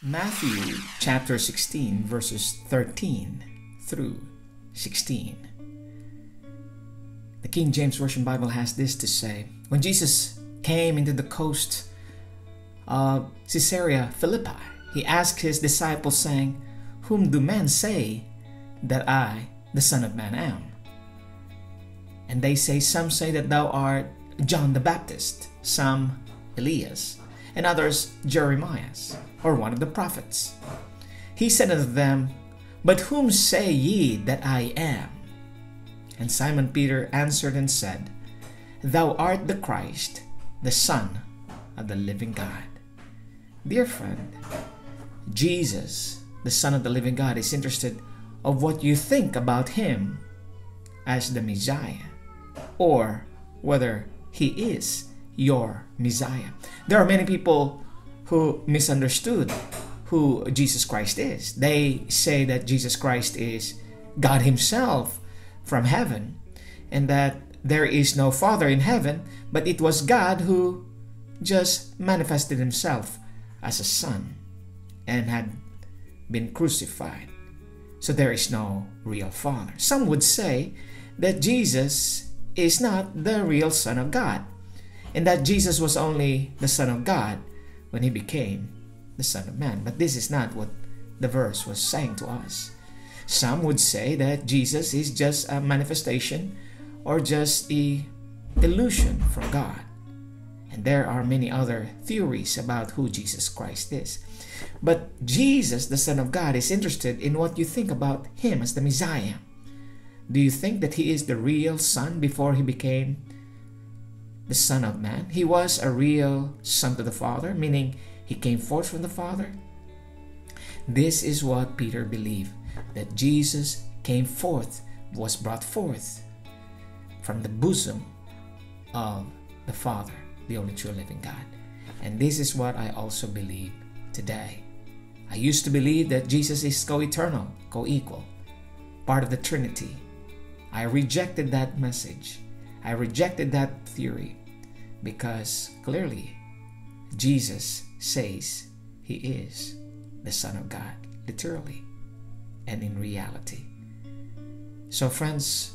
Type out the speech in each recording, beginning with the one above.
Matthew chapter 16, verses 13 through 16. The King James Version Bible has this to say When Jesus came into the coast of Caesarea Philippi, he asked his disciples, saying, Whom do men say that I, the Son of Man, am? And they say, Some say that thou art John the Baptist, some Elias, and others Jeremiah, or one of the prophets. He said unto them, But whom say ye that I am? And Simon Peter answered and said, Thou art the Christ, the Son of the living God. Dear friend, Jesus, the Son of the living God, is interested of what you think about him as the Messiah or whether he is your Messiah. There are many people who misunderstood who Jesus Christ is. They say that Jesus Christ is God Himself from heaven and that there is no Father in heaven, but it was God who just manifested Himself as a Son and had been crucified. So there is no real Father. Some would say that Jesus is not the real Son of God, and that Jesus was only the Son of God when he became the Son of Man. But this is not what the verse was saying to us. Some would say that Jesus is just a manifestation or just a delusion from God. And there are many other theories about who Jesus Christ is. But Jesus, the Son of God, is interested in what you think about him as the Messiah. Do you think that he is the real Son before he became the Son of Man? He was a real Son to the Father, meaning he came forth from the Father. This is what Peter believed that Jesus came forth, was brought forth from the bosom of the Father, the only true living God. And this is what I also believe today. I used to believe that Jesus is co eternal, co equal, part of the Trinity. I rejected that message. I rejected that theory because clearly Jesus says he is the Son of God, literally and in reality. So, friends,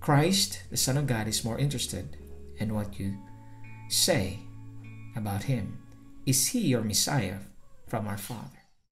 Christ, the Son of God, is more interested in what you say about him. Is he your Messiah from our Father?